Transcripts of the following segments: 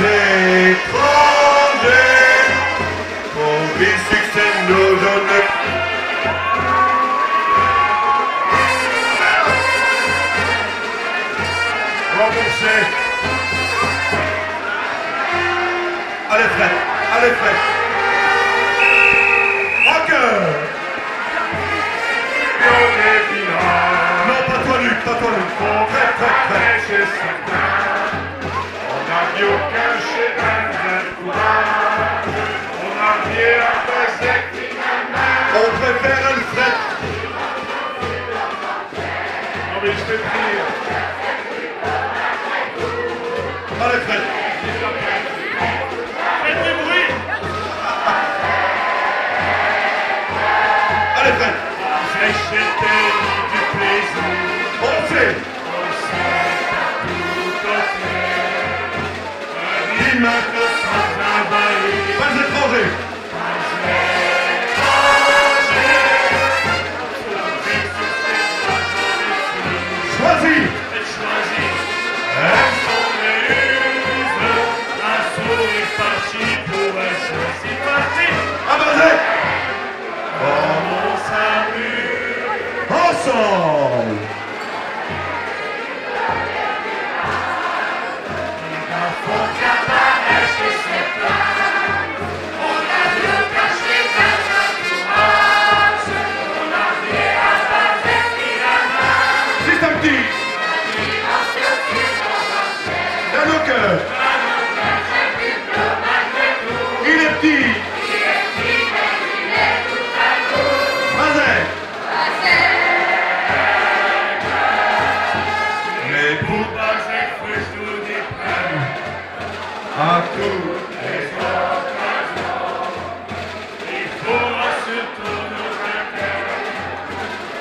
étrangers, pour vie, succès nous donne. Rembourser. Allez Fred, allez Fred. Rocker. Non, pas toi Luc, pas toi Luc. Fred, Fred, Fred. pétrir. Allez, Faites. Allez, Fred. J'achetais du. On sait.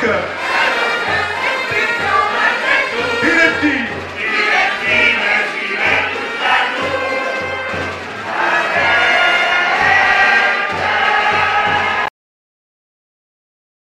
America.